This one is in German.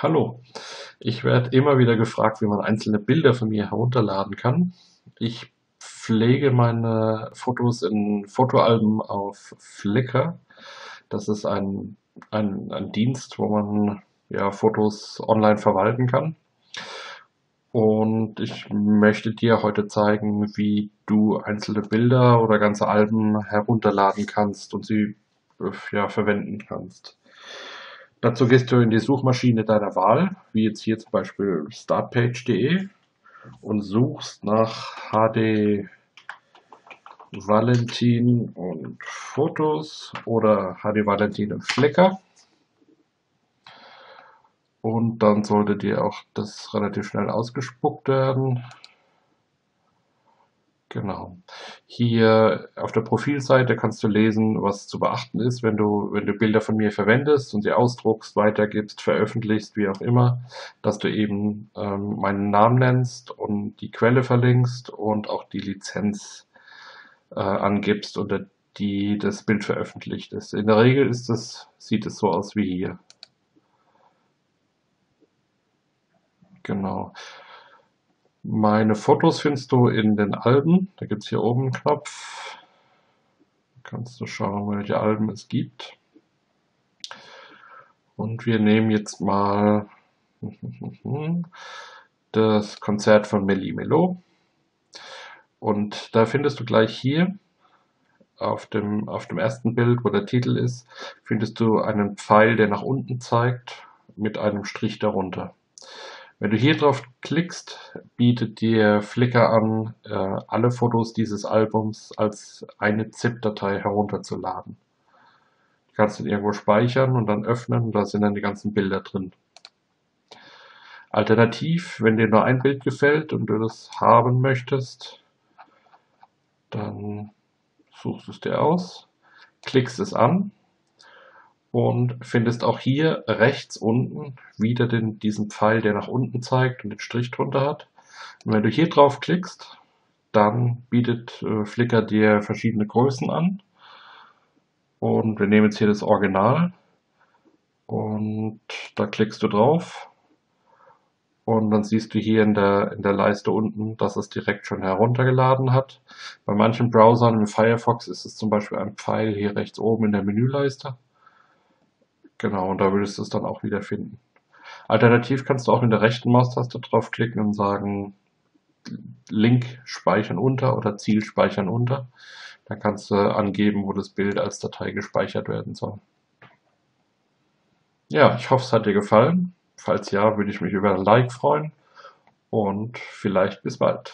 Hallo, ich werde immer wieder gefragt, wie man einzelne Bilder von mir herunterladen kann. Ich pflege meine Fotos in Fotoalben auf Flickr. Das ist ein, ein, ein Dienst, wo man ja, Fotos online verwalten kann. Und ich möchte dir heute zeigen, wie du einzelne Bilder oder ganze Alben herunterladen kannst und sie ja, verwenden kannst. Dazu gehst du in die Suchmaschine deiner Wahl, wie jetzt hier zum Beispiel startpage.de und suchst nach HD Valentin und Fotos oder HD Valentin und Flickr. Und dann sollte dir auch das relativ schnell ausgespuckt werden. Genau. Hier auf der Profilseite kannst du lesen, was zu beachten ist, wenn du, wenn du Bilder von mir verwendest und sie ausdruckst, weitergibst, veröffentlichst, wie auch immer, dass du eben ähm, meinen Namen nennst und die Quelle verlinkst und auch die Lizenz äh, angibst, unter die das Bild veröffentlicht ist. In der Regel ist es, sieht es so aus wie hier. Genau. Meine Fotos findest du in den Alben. Da gibt es hier oben einen Knopf. Da kannst du schauen, welche Alben es gibt. Und wir nehmen jetzt mal das Konzert von Melly Melo. Und da findest du gleich hier auf dem, auf dem ersten Bild, wo der Titel ist, findest du einen Pfeil, der nach unten zeigt mit einem Strich darunter. Wenn du hier drauf klickst, bietet dir Flickr an, äh, alle Fotos dieses Albums als eine ZIP-Datei herunterzuladen. Du kannst ihn irgendwo speichern und dann öffnen und da sind dann die ganzen Bilder drin. Alternativ, wenn dir nur ein Bild gefällt und du das haben möchtest, dann suchst du es dir aus, klickst es an und findest auch hier rechts unten wieder den, diesen Pfeil, der nach unten zeigt und den Strich drunter hat. Und wenn du hier drauf klickst, dann bietet äh, Flickr dir verschiedene Größen an. Und wir nehmen jetzt hier das Original und da klickst du drauf und dann siehst du hier in der, in der Leiste unten, dass es direkt schon heruntergeladen hat. Bei manchen Browsern, im Firefox, ist es zum Beispiel ein Pfeil hier rechts oben in der Menüleiste. Genau, und da würdest du es dann auch wieder finden. Alternativ kannst du auch mit der rechten Maustaste draufklicken und sagen Link speichern unter oder Ziel speichern unter. Dann kannst du angeben, wo das Bild als Datei gespeichert werden soll. Ja, ich hoffe, es hat dir gefallen. Falls ja, würde ich mich über ein Like freuen und vielleicht bis bald.